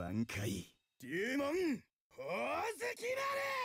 挽回。デーモン宝石丸